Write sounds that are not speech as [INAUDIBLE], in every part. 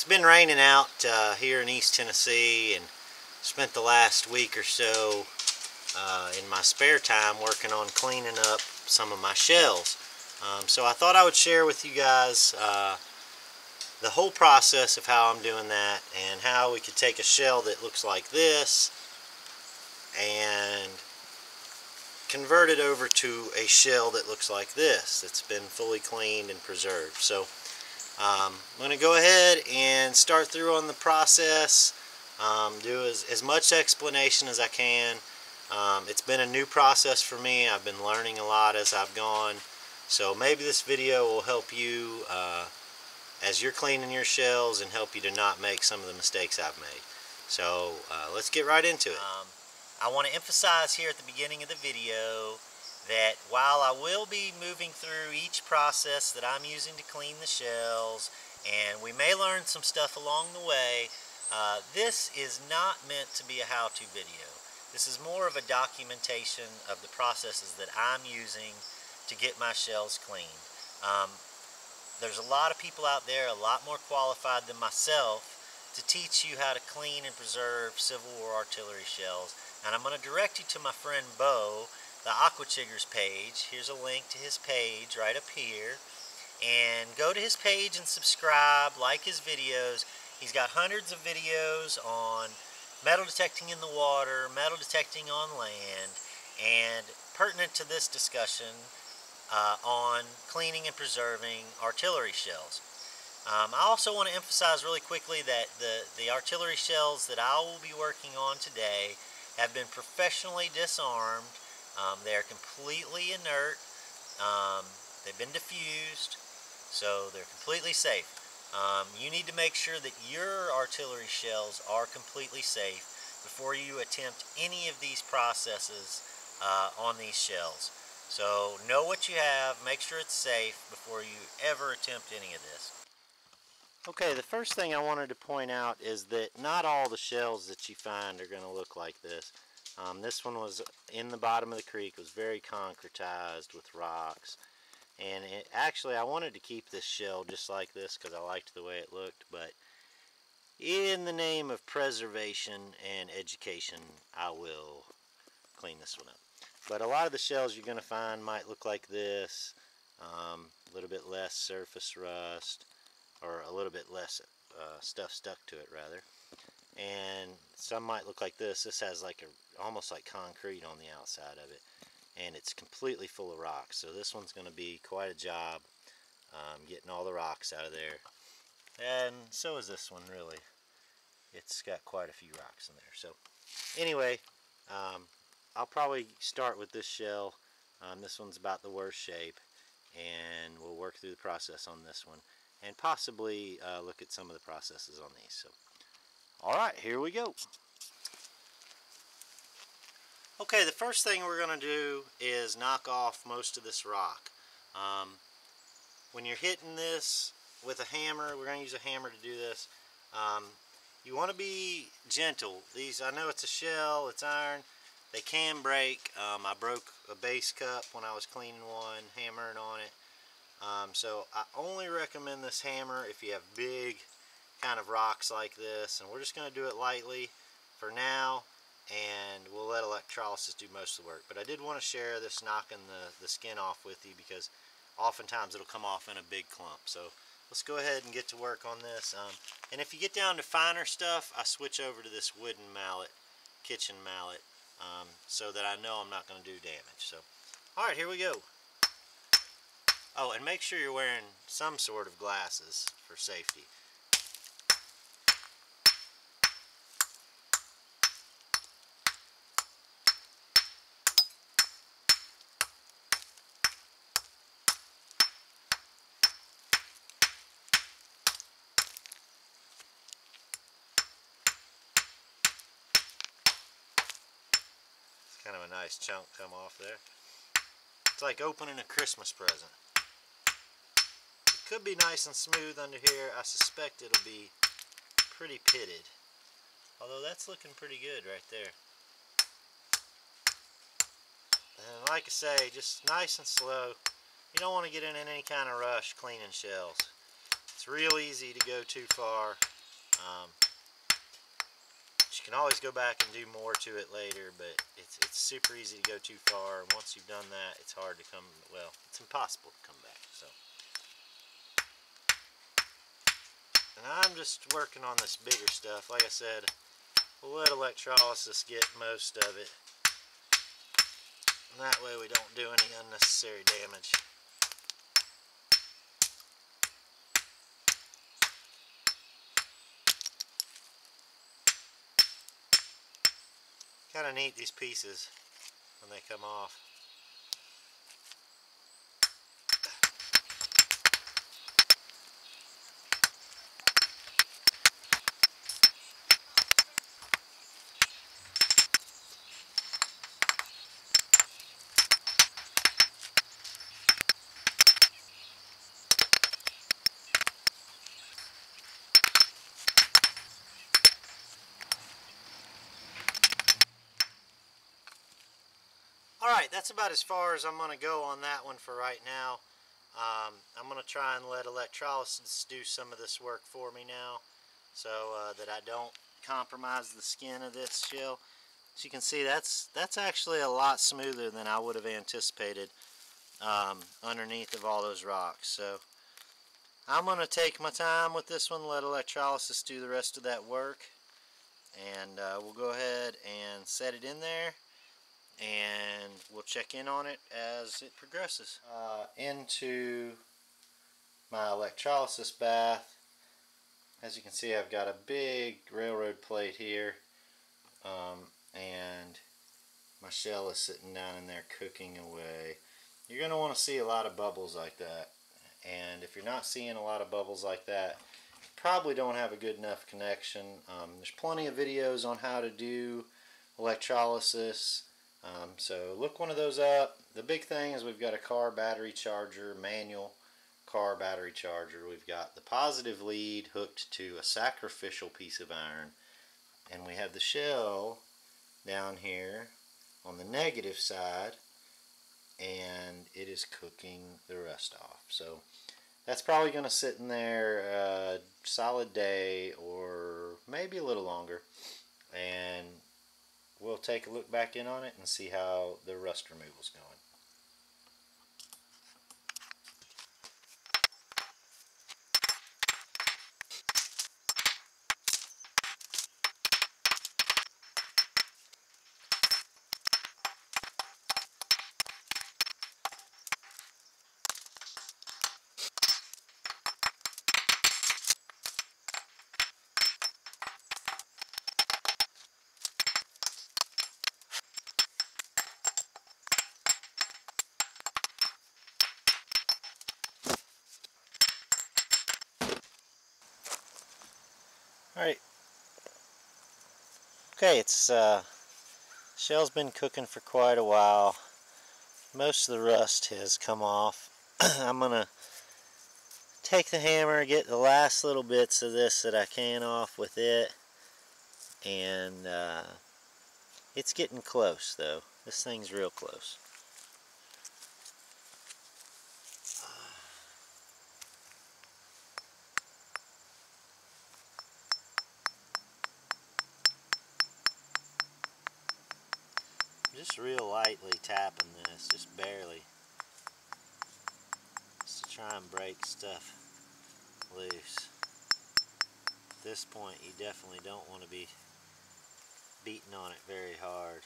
It's been raining out uh, here in East Tennessee and spent the last week or so uh, in my spare time working on cleaning up some of my shells. Um, so I thought I would share with you guys uh, the whole process of how I'm doing that and how we could take a shell that looks like this and convert it over to a shell that looks like this that's been fully cleaned and preserved. So um, I'm going to go ahead and start through on the process, um, do as, as much explanation as I can. Um, it's been a new process for me. I've been learning a lot as I've gone. So maybe this video will help you uh, as you're cleaning your shells and help you to not make some of the mistakes I've made. So uh, let's get right into it. Um, I want to emphasize here at the beginning of the video that while I will be moving through each process that I'm using to clean the shells and we may learn some stuff along the way, uh, this is not meant to be a how-to video. This is more of a documentation of the processes that I'm using to get my shells cleaned. Um, there's a lot of people out there a lot more qualified than myself to teach you how to clean and preserve Civil War artillery shells and I'm going to direct you to my friend Bo, the Aquachiggers page. Here's a link to his page right up here. And go to his page and subscribe, like his videos. He's got hundreds of videos on metal detecting in the water, metal detecting on land, and pertinent to this discussion uh, on cleaning and preserving artillery shells. Um, I also want to emphasize really quickly that the, the artillery shells that I will be working on today have been professionally disarmed. Um, they are completely inert. Um, they've been diffused, so they're completely safe. Um, you need to make sure that your artillery shells are completely safe before you attempt any of these processes uh, on these shells. So know what you have, make sure it's safe before you ever attempt any of this. Okay, the first thing I wanted to point out is that not all the shells that you find are going to look like this. Um, this one was in the bottom of the creek, it was very concretized with rocks. And it, actually I wanted to keep this shell just like this because I liked the way it looked, but in the name of preservation and education, I will clean this one up. But a lot of the shells you're going to find might look like this, um, a little bit less surface rust, or a little bit less uh, stuff stuck to it rather and some might look like this. This has like a almost like concrete on the outside of it and it's completely full of rocks. So this one's going to be quite a job um, getting all the rocks out of there. And so is this one really. It's got quite a few rocks in there. So anyway um, I'll probably start with this shell. Um, this one's about the worst shape and we'll work through the process on this one and possibly uh, look at some of the processes on these. So, all right, here we go. Okay, the first thing we're going to do is knock off most of this rock. Um, when you're hitting this with a hammer, we're going to use a hammer to do this. Um, you want to be gentle. These, I know it's a shell, it's iron. They can break. Um, I broke a base cup when I was cleaning one, hammering on it. Um, so I only recommend this hammer if you have big kind of rocks like this. And we're just going to do it lightly for now. And we'll let electrolysis do most of the work. But I did want to share this knocking the, the skin off with you because oftentimes it'll come off in a big clump. So let's go ahead and get to work on this. Um, and if you get down to finer stuff, I switch over to this wooden mallet, kitchen mallet, um, so that I know I'm not going to do damage. So, all right, here we go. Oh, and make sure you're wearing some sort of glasses for safety. Kind of a nice chunk come off there. It's like opening a Christmas present. It Could be nice and smooth under here. I suspect it'll be pretty pitted. Although that's looking pretty good right there. And like I say, just nice and slow. You don't want to get in any kind of rush cleaning shells. It's real easy to go too far. Um, can always go back and do more to it later, but it's, it's super easy to go too far. Once you've done that, it's hard to come, well, it's impossible to come back. So, And I'm just working on this bigger stuff. Like I said, let electrolysis get most of it. And that way we don't do any unnecessary damage. Kind of neat these pieces when they come off. Alright, that's about as far as I'm going to go on that one for right now. Um, I'm going to try and let electrolysis do some of this work for me now so uh, that I don't compromise the skin of this shell. As you can see, that's that's actually a lot smoother than I would have anticipated um, underneath of all those rocks. So I'm going to take my time with this one, let electrolysis do the rest of that work. And uh, we'll go ahead and set it in there and we'll check in on it as it progresses. Uh, into my electrolysis bath. As you can see I've got a big railroad plate here um, and my shell is sitting down in there cooking away. You're going to want to see a lot of bubbles like that and if you're not seeing a lot of bubbles like that probably don't have a good enough connection. Um, there's plenty of videos on how to do electrolysis um, so look one of those up. The big thing is we've got a car battery charger, manual car battery charger. We've got the positive lead hooked to a sacrificial piece of iron. And we have the shell down here on the negative side and it is cooking the rust off. So that's probably going to sit in there a solid day or maybe a little longer. And we'll take a look back in on it and see how the rust removal is going. Alright. Okay, it's uh, shell's been cooking for quite a while. Most of the rust has come off. [CLEARS THROAT] I'm gonna take the hammer, get the last little bits of this that I can off with it, and uh, it's getting close though. This thing's real close. just real lightly tapping this, just barely. Just to try and break stuff loose. At this point you definitely don't want to be beating on it very hard.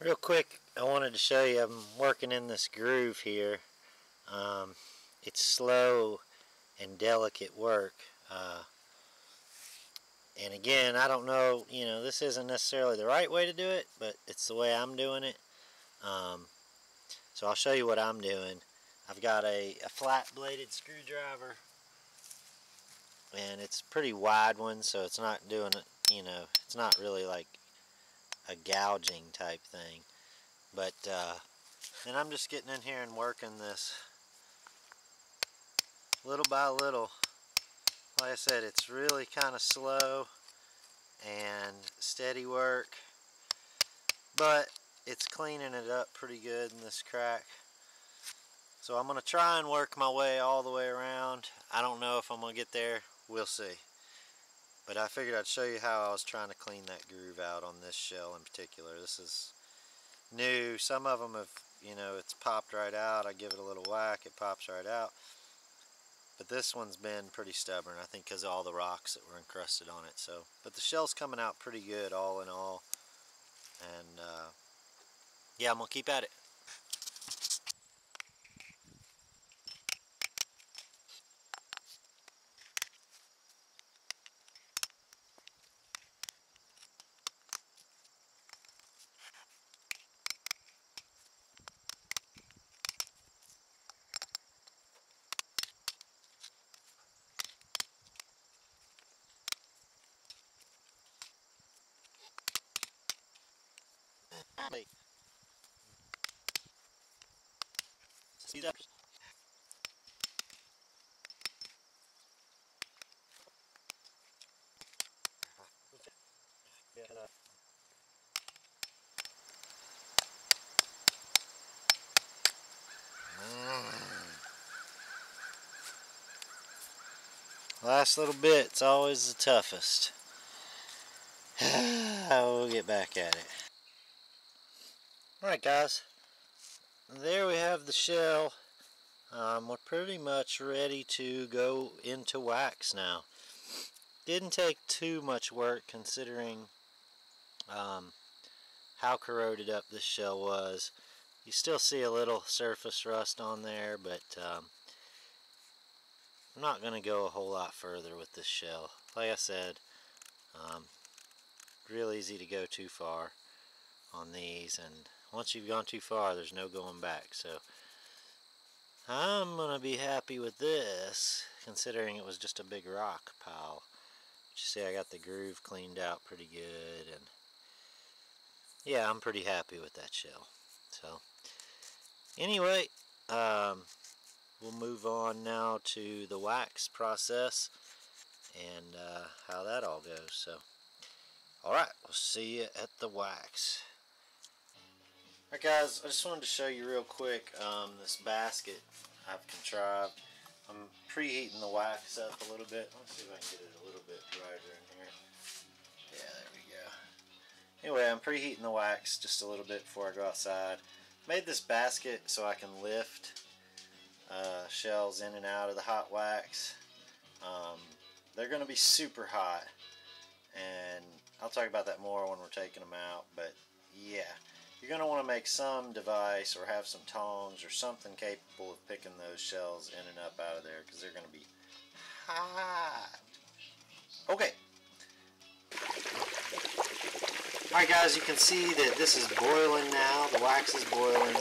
Real quick, I wanted to show you I'm working in this groove here. Um, it's slow and delicate work. Uh, and again, I don't know, you know, this isn't necessarily the right way to do it, but it's the way I'm doing it. Um, so I'll show you what I'm doing. I've got a, a flat bladed screwdriver and it's a pretty wide one so it's not doing it you know it's not really like a gouging type thing but uh, and I'm just getting in here and working this little by little like I said, it's really kind of slow and steady work. But it's cleaning it up pretty good in this crack. So I'm going to try and work my way all the way around. I don't know if I'm going to get there. We'll see. But I figured I'd show you how I was trying to clean that groove out on this shell in particular. This is new. Some of them have, you know, it's popped right out. I give it a little whack, it pops right out. But this one's been pretty stubborn, I think because of all the rocks that were encrusted on it. So, But the shell's coming out pretty good all in all. And uh, yeah, I'm going to keep at it. Wait. Up. Yeah, Last little bit's always the toughest. [SIGHS] we'll get back at it. Alright guys, there we have the shell. Um, we're pretty much ready to go into wax now. Didn't take too much work considering um, how corroded up this shell was. You still see a little surface rust on there, but um, I'm not going to go a whole lot further with this shell. Like I said, um, real easy to go too far on these and once you've gone too far there's no going back. So I'm gonna be happy with this considering it was just a big rock pile. But you see I got the groove cleaned out pretty good and yeah I'm pretty happy with that shell. So anyway um, we'll move on now to the wax process and uh, how that all goes. So alright we'll see you at the wax Alright guys, I just wanted to show you real quick um, this basket I've contrived. I'm preheating the wax up a little bit. Let's see if I can get it a little bit brighter in here. Yeah, there we go. Anyway, I'm preheating the wax just a little bit before I go outside. Made this basket so I can lift uh, shells in and out of the hot wax. Um, they're going to be super hot and I'll talk about that more when we're taking them out but yeah you're going to want to make some device or have some tongs or something capable of picking those shells in and up out of there because they're going to be hot. Okay. Alright guys, you can see that this is boiling now. The wax is boiling.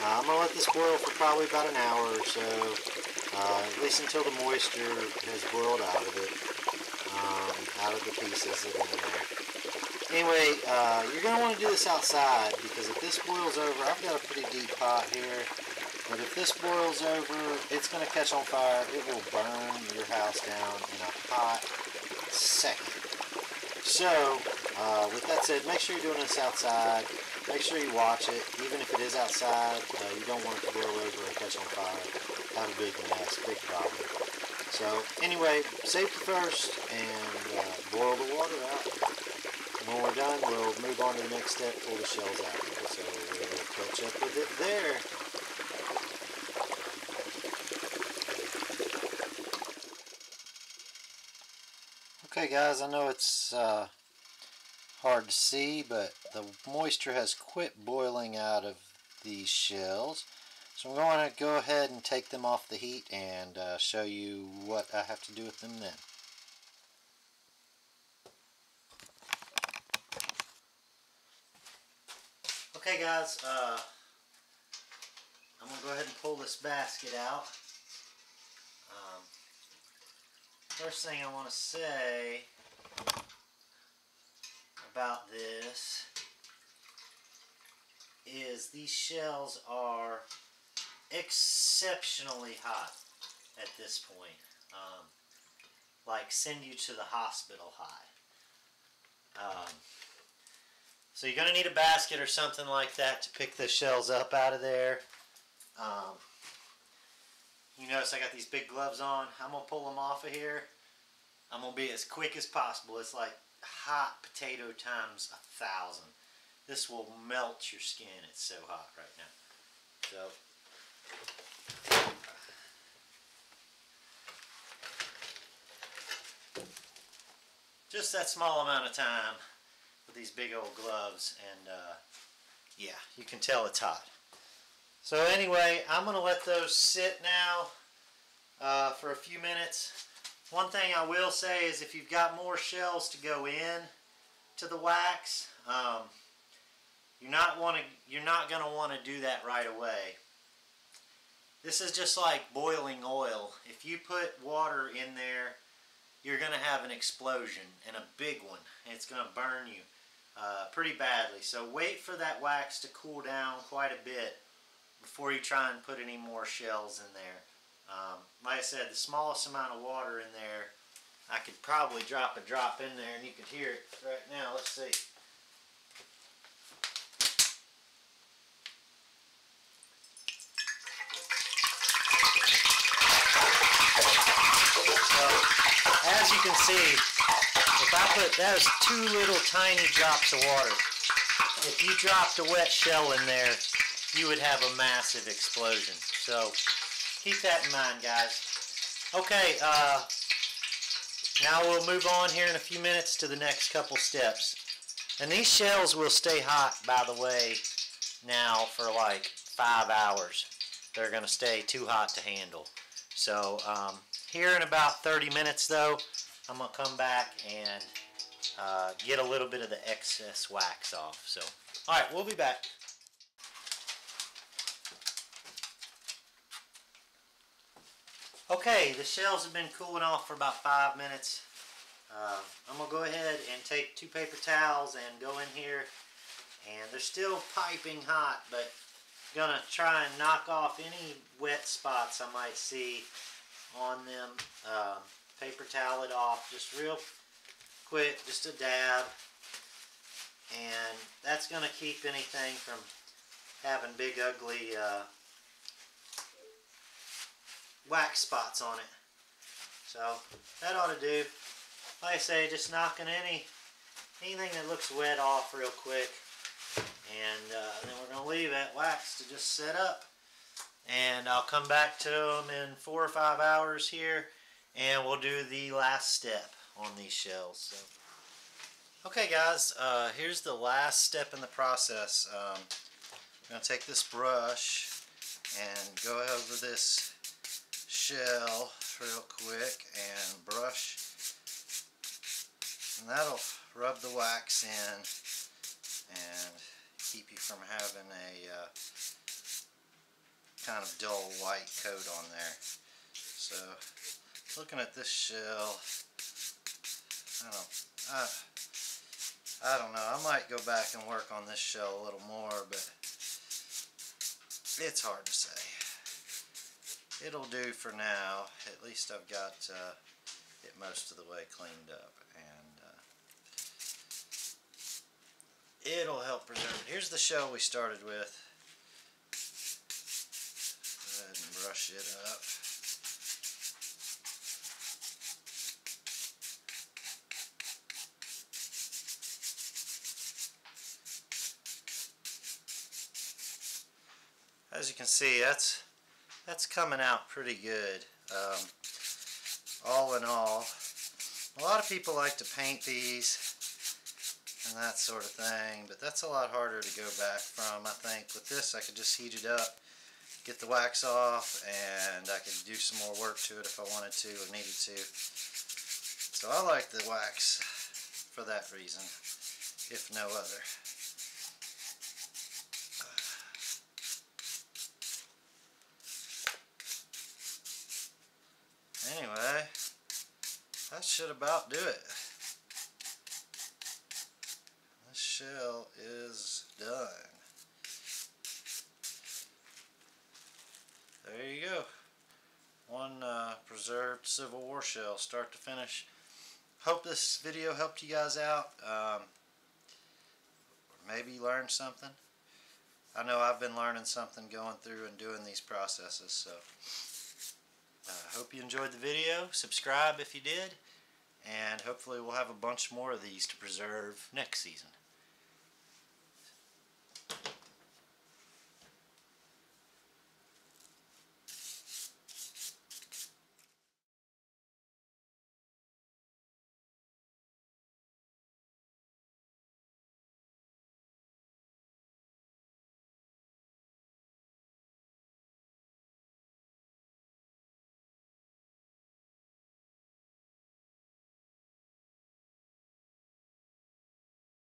Uh, I'm going to let this boil for probably about an hour or so. Uh, at least until the moisture has boiled out of it. Um, out of the pieces that are in there. Anyway, uh, you're going to want to do this outside because if this boils over, I've got a pretty deep pot here, but if this boils over, it's going to catch on fire. It will burn your house down in a hot second. So, uh, with that said, make sure you're doing this outside. Make sure you watch it. Even if it is outside, uh, you don't want it to boil over and catch on fire. Have a big mess, big problem. So, anyway, safety first and uh, boil the water out when we're done, we'll move on to the next step, pull the shells out. So we'll catch up with it there. Okay guys, I know it's uh, hard to see, but the moisture has quit boiling out of these shells. So I'm going to go ahead and take them off the heat and uh, show you what I have to do with them then. Okay guys, uh, I'm going to go ahead and pull this basket out. Um, first thing I want to say about this is these shells are exceptionally hot at this point. Um, like send you to the hospital high. Um, So you're going to need a basket or something like that to pick the shells up out of there. Um, you notice I got these big gloves on. I'm going to pull them off of here. I'm going to be as quick as possible. It's like hot potato times a thousand. This will melt your skin. It's so hot right now. So just that small amount of time with these big old gloves and uh, yeah you can tell it's hot. So anyway I'm gonna let those sit now uh, for a few minutes. One thing I will say is if you've got more shells to go in to the wax um, you're not want to you're not gonna want to do that right away. This is just like boiling oil. If you put water in there you're going to have an explosion and a big one. It's going to burn you uh, pretty badly. So wait for that wax to cool down quite a bit before you try and put any more shells in there. Um, like I said, the smallest amount of water in there, I could probably drop a drop in there and you can hear it right now. Let's see. as you can see, if I put, that was two little tiny drops of water. If you dropped a wet shell in there, you would have a massive explosion. So keep that in mind, guys. Okay, uh, now we'll move on here in a few minutes to the next couple steps. And these shells will stay hot, by the way, now for like five hours. They're going to stay too hot to handle. So um, here in about 30 minutes though, I'm going to come back and uh, get a little bit of the excess wax off. So, alright, we'll be back. Okay, the shells have been cooling off for about five minutes. Uh, I'm going to go ahead and take two paper towels and go in here. And they're still piping hot, but going to try and knock off any wet spots I might see on them. Um, paper towel it off just real quick, just a dab. And that's going to keep anything from having big ugly uh, wax spots on it. So that ought to do. Like I say, just knocking any anything that looks wet off real quick. And uh, then we're going to leave that wax to just set up and I'll come back to them in four or five hours here and we'll do the last step on these shells so. Okay guys uh, here's the last step in the process. Um, I'm gonna take this brush and go over this shell real quick and brush. And that'll rub the wax in and keep you from having a uh, kind of dull white coat on there. So looking at this shell, I don't, I, I don't know. I might go back and work on this shell a little more, but it's hard to say. It'll do for now. At least I've got uh, it most of the way cleaned up, and uh, it'll help preserve it. Here's the shell we started with. Go ahead and brush it up. As you can see, that's that's coming out pretty good. Um, all in all, a lot of people like to paint these and that sort of thing, but that's a lot harder to go back from, I think. With this, I could just heat it up get the wax off and I could do some more work to it if I wanted to or needed to. So I like the wax for that reason, if no other. Anyway, that should about do it. This shell is done. there you go. One uh, preserved Civil War shell, start to finish. Hope this video helped you guys out. Um, maybe learned something. I know I've been learning something going through and doing these processes, so uh, hope you enjoyed the video. Subscribe if you did, and hopefully we'll have a bunch more of these to preserve next season.